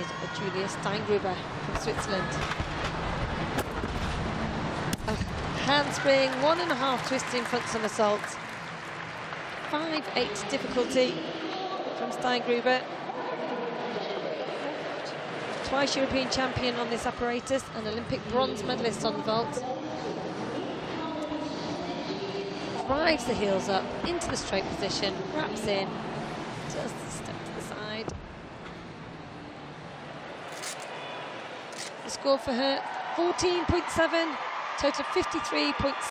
is Giulia Steingruber from Switzerland. A handspring, one and a half twisting front somersault. 5-8 difficulty from Steingruber. Twice European champion on this apparatus and Olympic bronze medalist on the vault. Drives the heels up into the straight position, wraps in, just a step to the side. The score for her, 14.7, total 53.6.